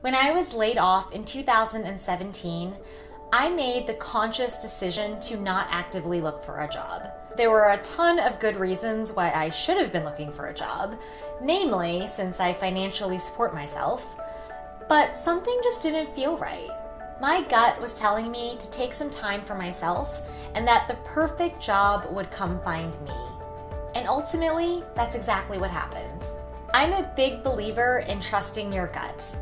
When I was laid off in 2017, I made the conscious decision to not actively look for a job. There were a ton of good reasons why I should have been looking for a job, namely, since I financially support myself, but something just didn't feel right. My gut was telling me to take some time for myself and that the perfect job would come find me. And ultimately, that's exactly what happened. I'm a big believer in trusting your gut.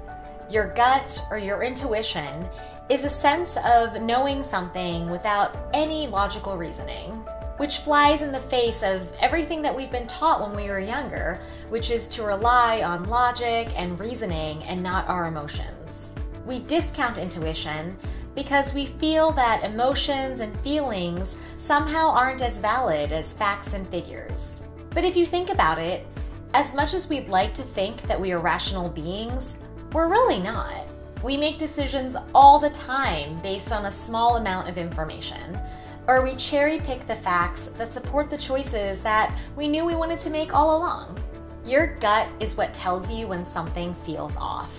Your gut or your intuition is a sense of knowing something without any logical reasoning, which flies in the face of everything that we've been taught when we were younger, which is to rely on logic and reasoning and not our emotions. We discount intuition because we feel that emotions and feelings somehow aren't as valid as facts and figures. But if you think about it, as much as we'd like to think that we are rational beings, we're really not. We make decisions all the time based on a small amount of information, or we cherry pick the facts that support the choices that we knew we wanted to make all along. Your gut is what tells you when something feels off.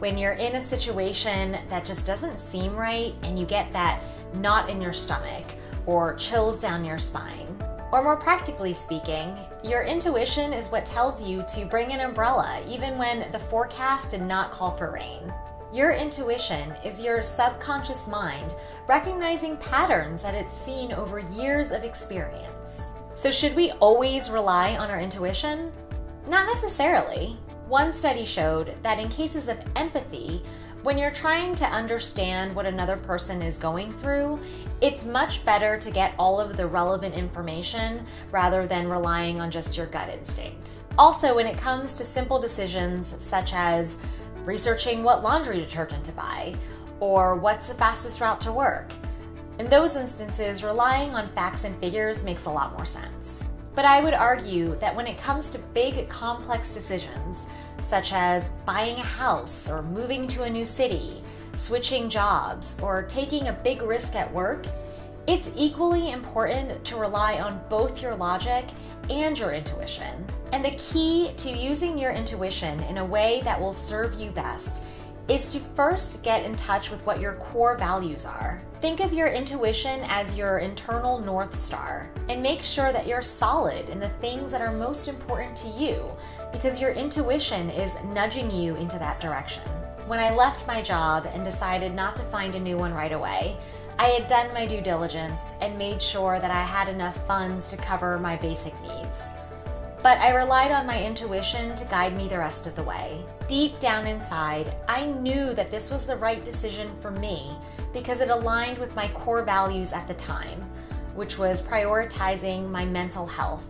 When you're in a situation that just doesn't seem right and you get that knot in your stomach or chills down your spine. Or more practically speaking, your intuition is what tells you to bring an umbrella even when the forecast did not call for rain. Your intuition is your subconscious mind recognizing patterns that it's seen over years of experience. So, should we always rely on our intuition? Not necessarily. One study showed that in cases of empathy, when you're trying to understand what another person is going through, it's much better to get all of the relevant information rather than relying on just your gut instinct. Also, when it comes to simple decisions such as researching what laundry detergent to buy or what's the fastest route to work, in those instances, relying on facts and figures makes a lot more sense. But I would argue that when it comes to big, complex decisions, such as buying a house or moving to a new city, switching jobs, or taking a big risk at work, it's equally important to rely on both your logic and your intuition. And the key to using your intuition in a way that will serve you best is to first get in touch with what your core values are. Think of your intuition as your internal North Star and make sure that you're solid in the things that are most important to you because your intuition is nudging you into that direction. When I left my job and decided not to find a new one right away, I had done my due diligence and made sure that I had enough funds to cover my basic needs. But I relied on my intuition to guide me the rest of the way. Deep down inside, I knew that this was the right decision for me because it aligned with my core values at the time, which was prioritizing my mental health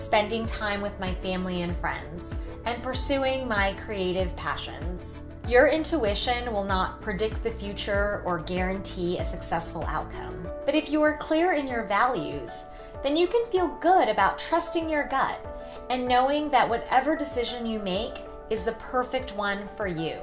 spending time with my family and friends, and pursuing my creative passions. Your intuition will not predict the future or guarantee a successful outcome. But if you are clear in your values, then you can feel good about trusting your gut and knowing that whatever decision you make is the perfect one for you.